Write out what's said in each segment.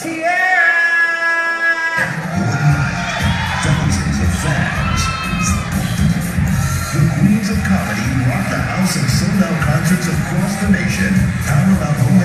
Thousands of fans. The Queens of Comedy rock the house and sold out concerts across the nation. Paramount Home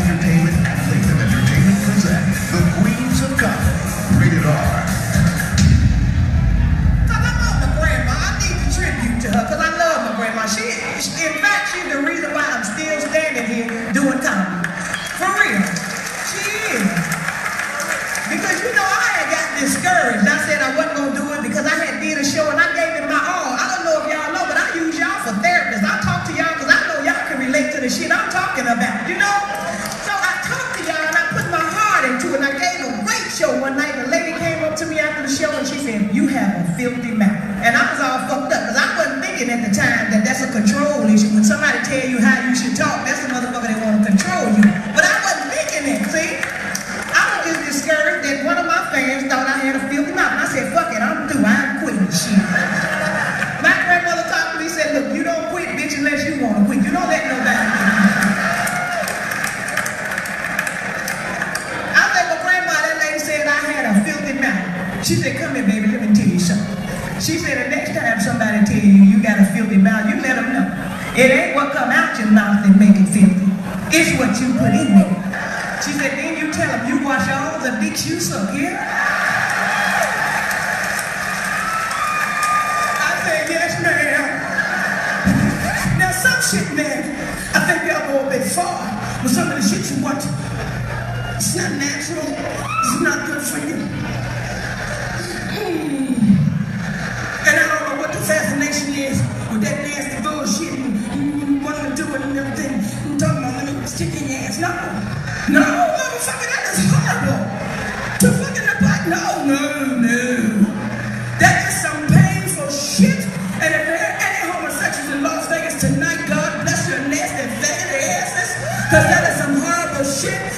filthy mouth. And I was all fucked up because I wasn't thinking at the time that that's a control issue. When somebody tell you how you should talk, that's a motherfucker that here, baby, let me tell you something. She said, the next time somebody tell you you got a filthy mouth, you let them know. It ain't what come out your mouth that make it filthy. It's what you put in there. She said, then you tell them you wash all the dicks you suck, yeah? I said, yes, ma'am. Now, some shit, man, I think they'll go a bit far with some of the shit you watch. It's not natural. It's not good for you. With that nasty bullshit and you want to do it and everything. I'm talking about let me stick in your ass. No. No, motherfucker, that is horrible. To fuck in the butt? No, no, no. That is some painful shit. And if there are any homosexuals in Las Vegas tonight, God bless your nasty faggot asses. Because that is some horrible shit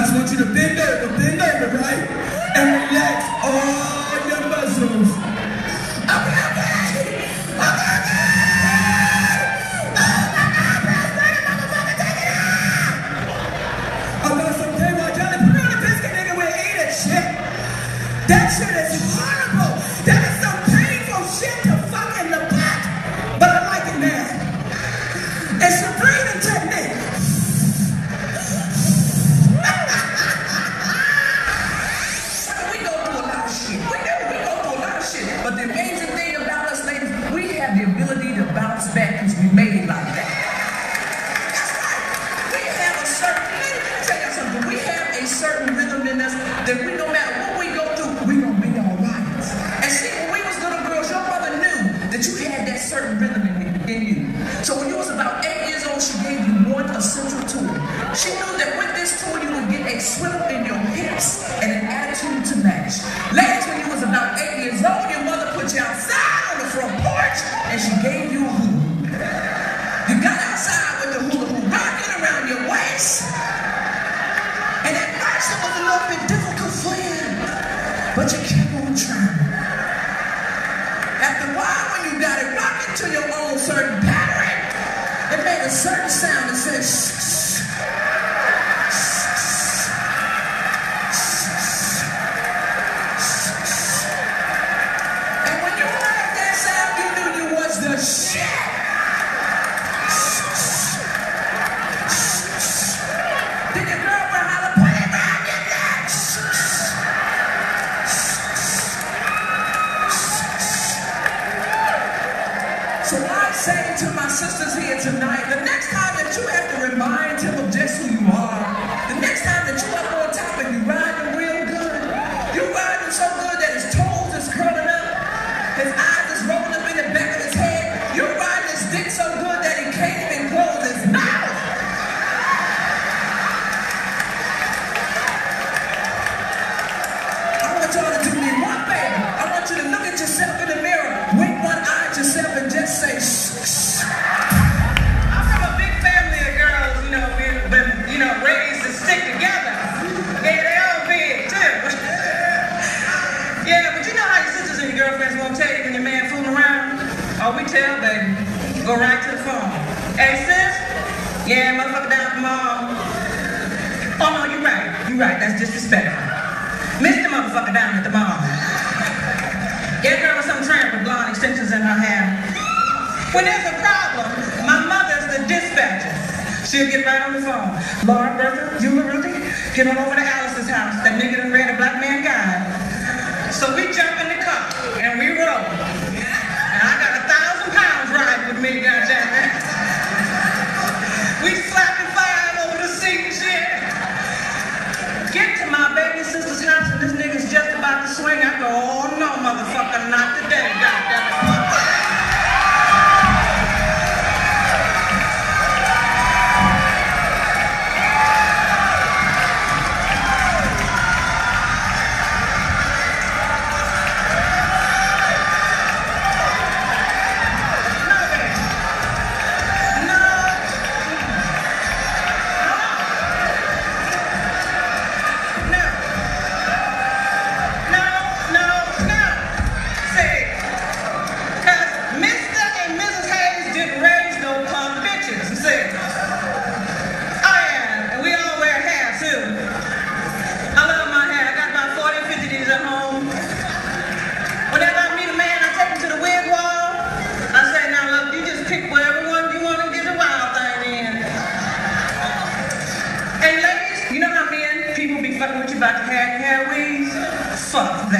I just want you to bend over, bend over, right? And relax all your muscles. Okay, okay. Had that certain rhythm in, in you. So when you was about eight years old, she gave you one essential tool. She knew that with this tool, you would get a swivel in your hips and an attitude to match. Ladies, when you was about eight years old, your mother put you outside on the front porch and she gave you a hula. You got outside with the hula hoop rocking around your waist. And at first it was a little bit difficult for you, but you kept on trying. To your own certain pattern, it made a certain sound that said Oh, we tell, baby. Go right to the phone. Hey, sis? Yeah, motherfucker down at the uh, mall. Oh, no, you're right. You're right. That's disrespectful. Mr. Motherfucker down at the mall. Yeah, girl with some tramp with blonde extensions in her hair. When there's a problem, my mother's the dispatcher. She'll get right on the phone. Laura, Bertha, Eula, Ruthie, get on over to Alice's house. That nigga done read a black man guide. So we jump in the car and we roll. And I got a thousand pounds We five over the. Get to my baby sister's house and this nigga's just about to swing. I go, oh no, motherfucker, not Fuck.